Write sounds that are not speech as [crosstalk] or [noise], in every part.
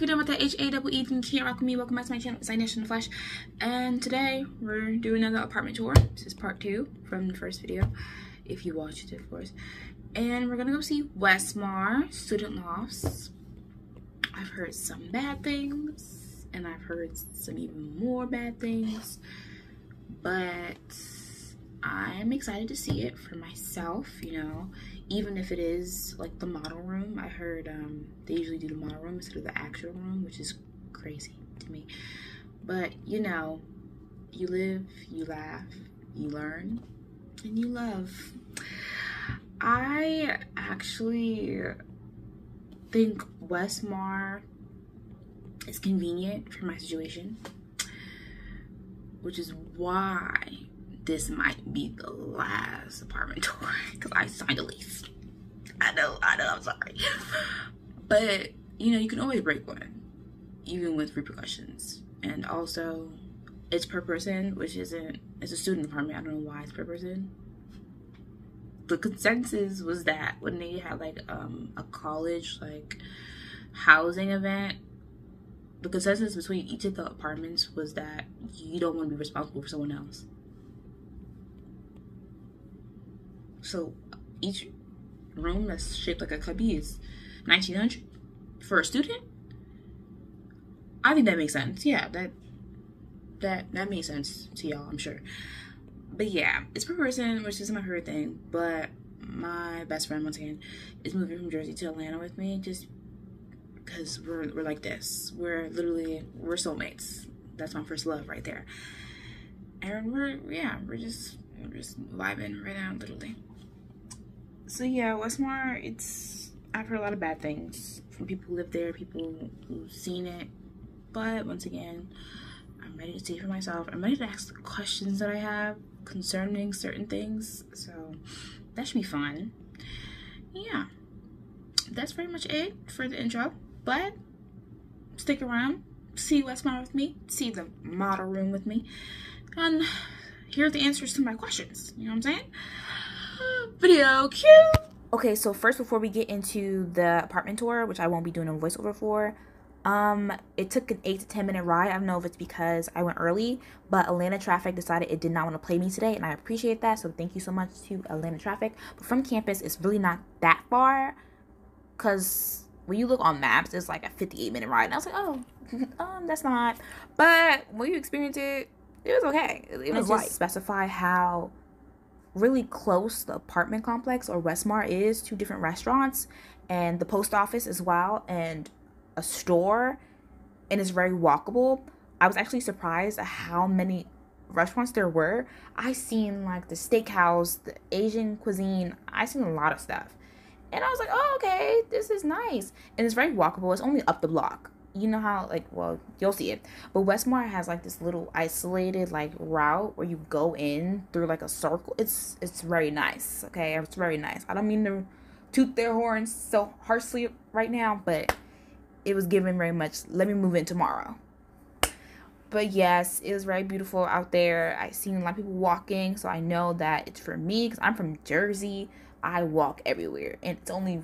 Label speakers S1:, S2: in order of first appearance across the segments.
S1: if you're doing with that H-A-W-E, then can't rock with me. Welcome back to my channel, it's Inez in the Flesh. And today, we're doing another apartment tour. This is part two from the first video, if you watched it, of course. And we're gonna go see Westmar Student Lofts. I've heard some bad things, and I've heard some even more bad things. But I'm excited to see it for myself, you know, even if it is like the model room. I heard um, they usually do the model room instead of the actual room, which is crazy to me. But you know, you live, you laugh, you learn, and you love. I actually think Westmar is convenient for my situation, which is why this might be the last apartment [laughs] tour because I signed a lease. I know, I know, I'm sorry. But, you know, you can always break one, even with repercussions. And also, it's per person, which isn't, it's a student apartment. I don't know why it's per person. The consensus was that when they had like um, a college, like, housing event, the consensus between each of the apartments was that you don't want to be responsible for someone else. So each room that's shaped like a cubby is 1900 for a student. I think that makes sense. Yeah, that that that makes sense to y'all, I'm sure. But yeah, it's per person, which isn't my favorite thing. But my best friend once again is moving from Jersey to Atlanta with me, just because we're we're like this. We're literally we're soulmates. That's my first love right there. And we're yeah, we're just we're just vibing right now, literally so yeah, Westmar, it's I've heard a lot of bad things from people who live there, people who've seen it. But once again, I'm ready to see for myself. I'm ready to ask the questions that I have concerning certain things. So that should be fun. Yeah. That's pretty much it for the intro. But stick around, see Westmar with me, see the model room with me, and hear the answers to my questions. You know what I'm saying? Video cue. Okay, so first before we get into the apartment tour, which I won't be doing a voiceover for, um, it took an 8 to 10 minute ride. I don't know if it's because I went early, but Atlanta traffic decided it did not want to play me today, and I appreciate that. So thank you so much to Atlanta traffic. But from campus, it's really not that far, because when you look on maps, it's like a 58 minute ride. And I was like, oh, [laughs] um, that's not. But when you experience it, it was okay. It was like specify how really close the apartment complex or Westmar is to different restaurants and the post office as well and a store and it's very walkable. I was actually surprised at how many restaurants there were. I seen like the steakhouse, the Asian cuisine. I seen a lot of stuff. And I was like, "Oh, okay, this is nice." And it's very walkable. It's only up the block you know how like well you'll see it. But Westmar has like this little isolated like route where you go in through like a circle. It's it's very nice okay? It's very nice. I don't mean to toot their horns so harshly right now but it was given very much. Let me move in tomorrow. But yes it was very beautiful out there. I seen a lot of people walking so i know that it's for me because i'm from jersey. I walk everywhere and it's only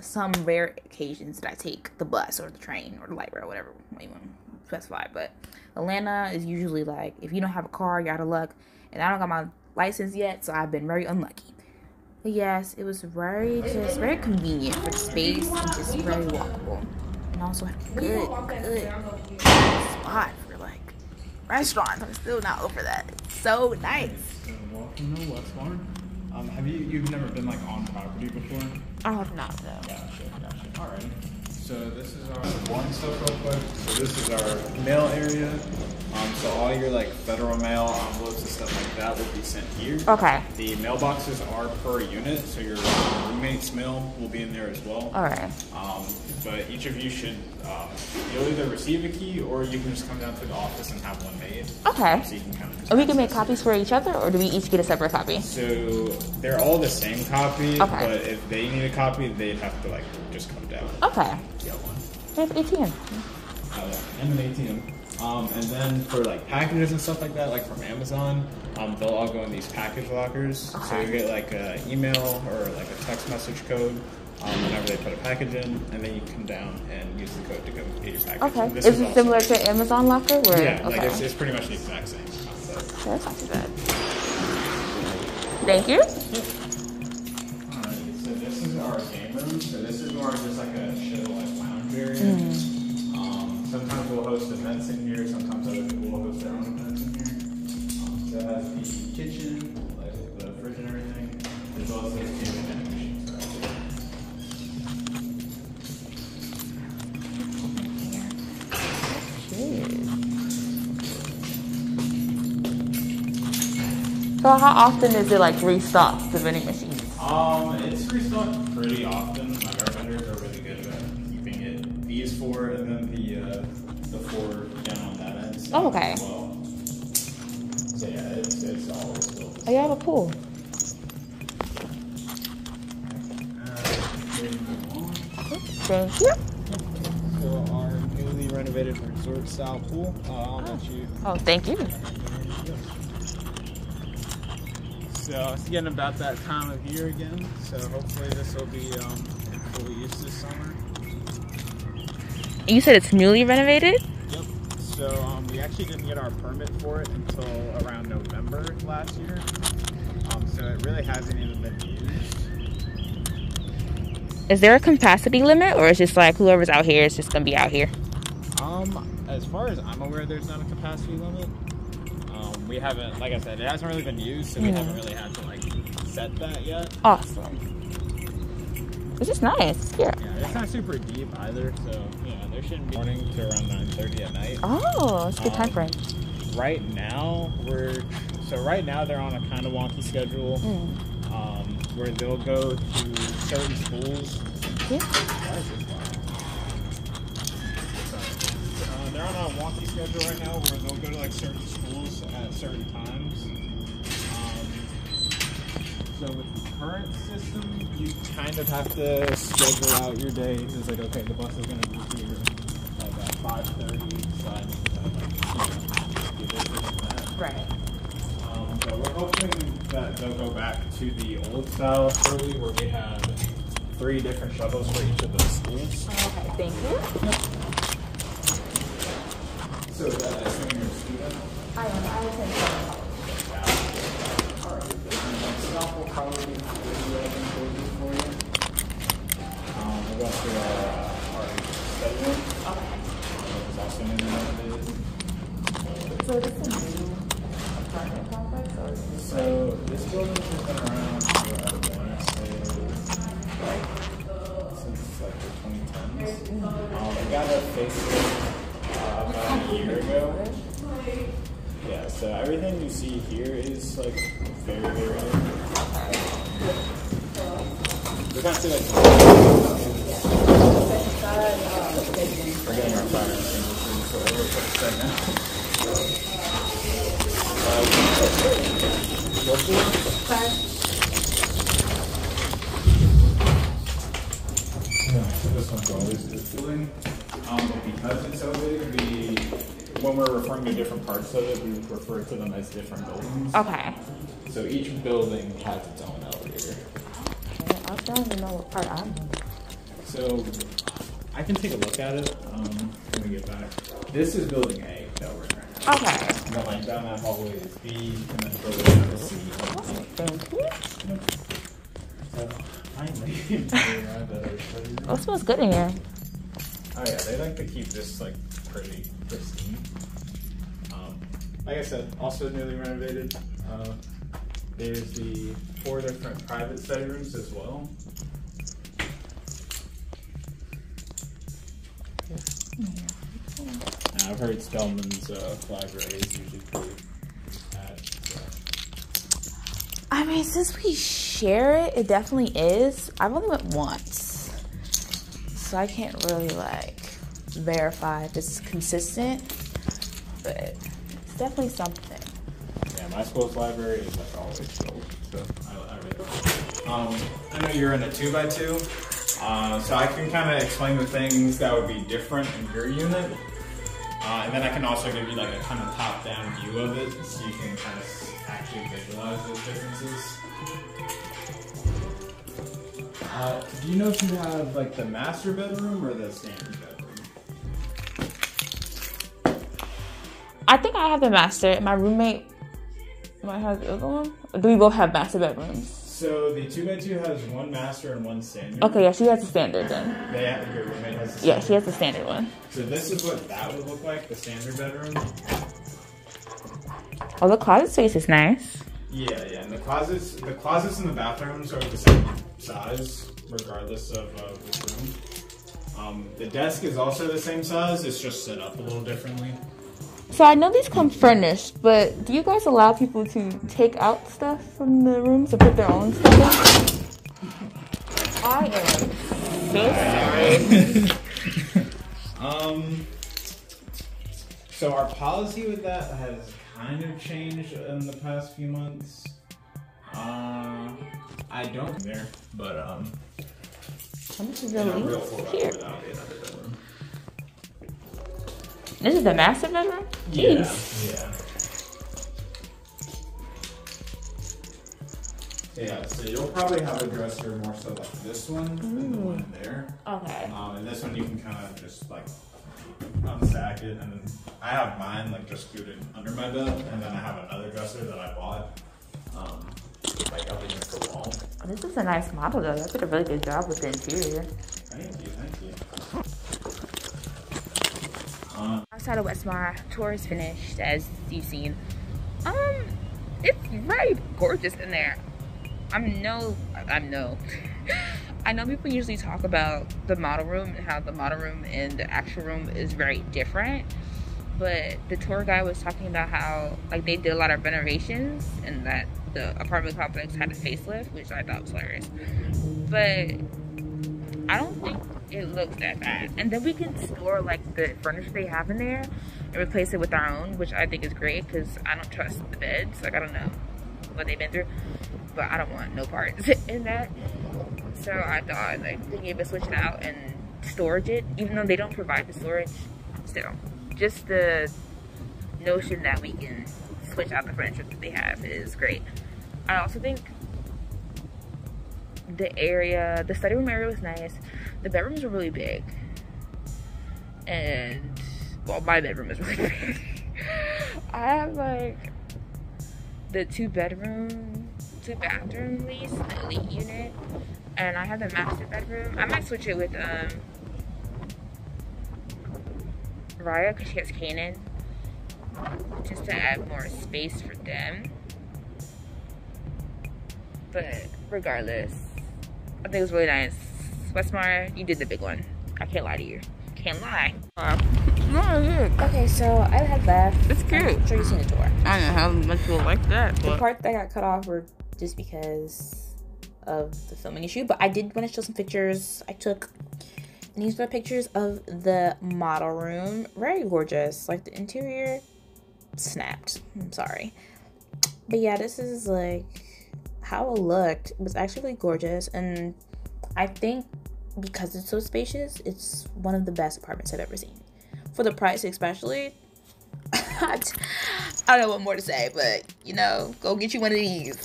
S1: some rare occasions that I take the bus or the train or the light rail, whatever you want to specify. But Atlanta is usually like if you don't have a car, you're out of luck. And I don't got my license yet, so I've been very unlucky. But yes, it was very just very convenient for space and just very walkable. And also had a good, good spot for like restaurants. I'm still not over that. It's so nice.
S2: Um, have you you've never been like on property before?
S1: I have not though.
S2: Gotcha, gotcha. All right. So this is our one stuff real quick. So this is our mail area. Um, so all your like federal mail, envelopes and stuff like that will be sent here.
S1: Okay.
S2: The mailboxes are per unit, so your roommate's mail will be in there as well.
S1: All right.
S2: Um, but each of you should, um, you'll either receive a key or you can just come down to the office and have one made.
S1: Okay.
S2: So you can
S1: And we can make copies for each other, or do we each get a separate copy?
S2: So they're all the same copy,
S1: Okay.
S2: but if they need a copy, they'd have to like just come down.
S1: Okay.
S2: Get one.
S1: We have ATM.
S2: Uh, and an ATM. Um, and then for like packages and stuff like that, like from Amazon, um, they'll all go in these package lockers. So you get like an email or like a text message code um, whenever they put a package in, and then you come down and use the code to go get your package.
S1: Okay.
S2: This
S1: Is it similar to Amazon Locker? Where,
S2: Yeah,
S1: okay.
S2: like it's, it's pretty much the exact same.
S1: That's not too bad. Thank you.
S2: Alright, so this is our game room. So this is more just like a chill, like lounge area. Um, sometimes we'll host events in here. Sometimes other people will host their own events in here. Um, so it has the kitchen, like the fridge and everything, as well as those two
S1: So how often is it like restocked the vending machines?
S2: Um, it's restocked pretty often. Like our vendors are really good about keeping it. These four, and then the uh, the four down on that end. stay
S1: Oh, okay.
S2: Well, so yeah, it's it's always built.
S1: Oh, you have a pool. Thank you.
S2: So our newly renovated resort style pool. Uh, I'll let you.
S1: Oh, thank you.
S2: So it's getting about that time of year again. So hopefully this will be um, in full use this summer.
S1: You said it's newly renovated?
S2: Yep. So um, we actually didn't get our permit for it until around November last year. Um, so it really hasn't even been used.
S1: Is there a capacity limit or is just like whoever's out here is just gonna be out here?
S2: Um, as far as I'm aware, there's not a capacity limit. We haven't, like I said, it hasn't really been used, so we
S1: Yeah.
S2: haven't really had to like set that yet.
S1: Awesome. It's just nice. Yeah.
S2: Yeah, it's not super deep either, so yeah, there shouldn't be morning to around 9:30 at night.
S1: Oh, it's a good time
S2: Um,
S1: frame.
S2: Right now, we're so right now they're on a kind of wonky schedule.
S1: Mm.
S2: um, where they'll go to certain schools.
S1: Yeah.
S2: They're on a wonky schedule right now where they'll go to like certain schools at certain times. Um, so with the current system, you kind of have to schedule out your days. It's like, okay, the bus is going to be here like at 5.30, so I need to like, you know, do this, this, and that.
S1: Right.
S2: Um, so we're hoping that they'll go back to the old style early where we have three different shuttles for each of those schools.
S1: Okay, thank you.
S2: So uh, I assume you're a student.
S1: I am. I attend
S2: Stop will probably be for you. Um, we'll go through our, uh, our study room.
S1: Okay.
S2: It's also newly renovated.
S1: So this is a new apartment complex or is this
S2: So this building has been around for I want to say since like the 2010s. Um, it got a facelift about a year ago. Yeah, so everything you see here is like very very new. We're gonna say like we're getting our fire extinguishers, so we're a second. Uh, what's it? No, this one's always this building. Um, but because it's so big, the when we're referring to different parts of it, we refer to them as different buildings.
S1: Okay.
S2: So each building has its own elevator.
S1: Okay, I don't even know what part I'm in.
S2: So I can take a look at it um, when we get back. This is building A that we're in right now.
S1: Okay.
S2: And then like down that hallway is B, and then building A is C.
S1: Thank you.
S2: So finally, [laughs] we arrived at our.
S1: Oh, it smells good in here.
S2: Oh yeah, they like to keep this like pretty pristine. Um, like I said, also newly renovated. Uh, there's the four different private study rooms as well. I've heard Spelman's uh, library is usually pretty.
S1: I mean, since we share it, it definitely is. I've only went once, so I can't really like verify if it's consistent, but it's definitely something.
S2: Yeah, my school's library is like always filled, so I, I Um, I know you're in a two by two, uh, so I can kind of explain the things that would be different in your unit, uh, and then I can also give you like a kind of top down view of it, so you can kind of actually visualize those differences. Uh, do you know if you have like the master bedroom or the standard bedroom?
S1: I think I have the master. My roommate might have the other one. Or do we both have master bedrooms?
S2: So the two by two has one master and one standard.
S1: Okay, yeah, she has the standard then.
S2: They have, your roommate has the
S1: Yeah, she has the standard one.
S2: So this is what that would look like, the standard bedroom.
S1: Oh, the closet space is nice.
S2: Yeah, yeah. And the closets, the closets and the bathrooms are the same size, regardless of uh, which room. Um, the desk is also the same size. It's just set up a little differently.
S1: So I know these come furnished, but do you guys allow people to take out stuff from the rooms and put their own stuff in? I am so sorry. [laughs]
S2: Um. So our policy with that has kind of changed in the past few months. Uh, I don't there, but um,
S1: How much is the lease? Here.
S2: without the another bedroom.
S1: This is the master bedroom?
S2: Yeah,
S1: Jeez.
S2: yeah. Yeah, so you'll probably have a dresser more so like this one than the one there.
S1: Okay.
S2: Um, and this one you can kind of just like unsack it, and then I have mine like just scooted under my bed, and then I have another dresser that I bought, um, like up against the.
S1: This is a nice model though. They did a really good job with the interior.
S2: Thank you, thank you. Uh,
S1: Outside of Westmar, tour is finished as you've seen. Um, it's very gorgeous in there. I'm no, I'm no. [laughs] I know people usually talk about the model room and how the model room and the actual room is very different. But the tour guide was talking about how like they did a lot of renovations and that the apartment complex had a facelift, which I thought was hilarious. But I don't think it looks that bad. And then we can store like the furniture they have in there and replace it with our own, which I think is great because I don't trust the beds. Like I don't know what they've been through, but I don't want no parts [laughs] in that. So I thought like to switch it out and storage it, even though they don't provide the storage, still just the notion that we can switch out the furniture that they have is great. I also think the area, the study room area was nice. The bedrooms were really big. And, well, my bedroom is [laughs] really big. I have like the two bedroom, two bathroom lease, the elite unit. And I have the master bedroom. I might switch it with, um, Raya because she has Kanan. Just to add more space for them. But regardless, I think it was really nice. Westmar, you did the big one. I can't lie to you. Can't lie. Okay, so I had left.
S3: It's cute.
S1: I'm sure you've seen the tour.
S3: I don't know how much people like that,
S1: The
S3: but
S1: part that got cut off were just because of the filming issue, but I did want to show some pictures I took. And these are pictures of the model room. Very gorgeous. Like the interior snapped. I'm sorry. But yeah, this is like how it looked. It was actually gorgeous. And I think because it's so spacious, it's one of the best apartments I've ever seen. For the price, especially. [laughs] I don't know what more to say, but you know, go get you one of these.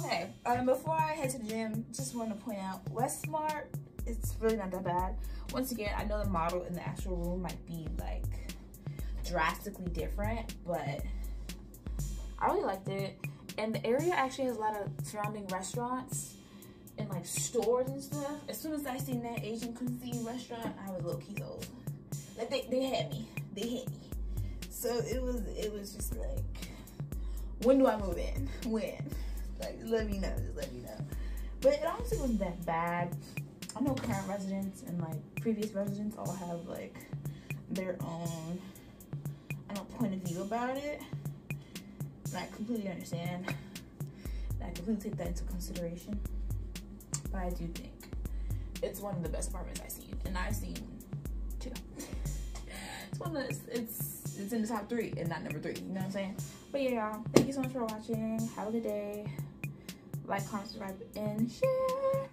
S1: Okay, um, before I head to the gym, just want to point out Westmar. It's really not that bad. Once again, I know the model in the actual room might be like drastically different, but I really liked it. And the area actually has a lot of surrounding restaurants and like stores and stuff. As soon as I seen that Asian cuisine restaurant, I was low key sold. Like they, they had me. They had me. So it was it was just like when do I move in? When? Like let me know, just let me know. But it honestly wasn't that bad. I know current residents and like previous residents all have like their own point of view about it. And I completely understand. And I completely take that into consideration. But I do think it's one of the best apartments I've seen. And I've seen two. it's one of the, it's it's in the top three and not number three. You know what I'm saying? But yeah, y'all. Thank you so much for watching. Have a good day. Like, comment, subscribe, and share.